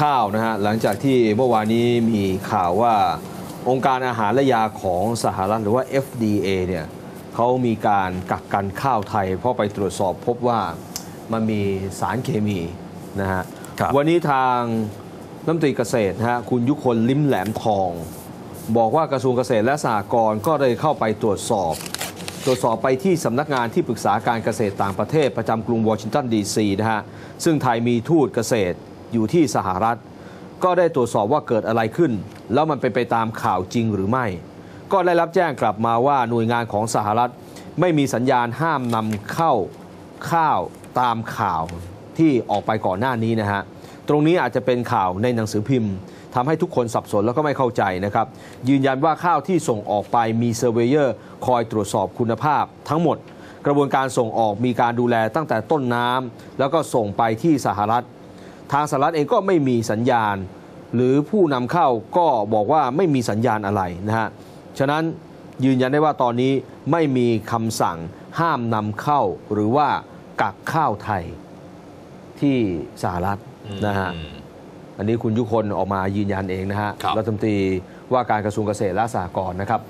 ข้าวนะฮะหลังจากที่เมื่อวานนี้มีข่าวว่าองค์การอาหารและยาของสหรัฐหรือว่า FDA เนี่ยเขามีการกักกันข้าวไทยเพราะไปตรวจสอบพบว่ามันมีสารเคมีนะฮะครับวันนี้ทางรัฐมนตรีเกษตรนะฮะคุณยุคนลิ้มแหลมทอง บอกว่ากระทรวงเกษตรและสหกรณ์ก็เลยเข้าไปตรวจสอบ ตรวจสอบไปที่สำนักงานที่ปรึกษาการเกษตรต่างประเทศประจำกรุงวอชิงตันดีซีนะฮะซึ่งไทยมีทูตเกษตร อยู่ที่สหรัฐ ก็ได้ตรวจสอบว่าเกิดอะไรขึ้น แล้วมันเป็นไปตามข่าวจริงหรือไม่ ก็ได้รับแจ้งกลับมาว่าหน่วยงานของสหรัฐ ไม่มีสัญญาณห้ามนำเข้าข้าวตามข่าวที่ออกไปก่อนหน้านี้นะฮะตรงนี้อาจจะเป็นข่าวในหนังสือพิมพ์ทำให้ทุกคนสับสนแล้วก็ไม่เข้าใจนะครับ ยืนยันว่าข้าวที่ส่งออกไปมี surveyor คอยตรวจสอบคุณภาพทั้งหมด กระบวนการส่งออกมีการดูแลตั้งแต่ต้นน้ำแล้วก็ส่งไปที่สหรัฐ ทางสหรัฐเองก็ไม่มีสัญญาณ หรือผู้นำเข้าก็บอกว่าไม่มีสัญญาณอะไรนะฮะฉะนั้นยืนยันได้ว่าตอนนี้ไม่มีคำสั่งห้ามนำเข้าหรือว่ากักข้าวไทยที่สหรัฐนะฮะอืมอันนี้คุณยุคนออกมายืนยันเองนะฮะครับรัฐมนตรีว่าการกระทรวงเกษตรและสหกรณ์นะครับ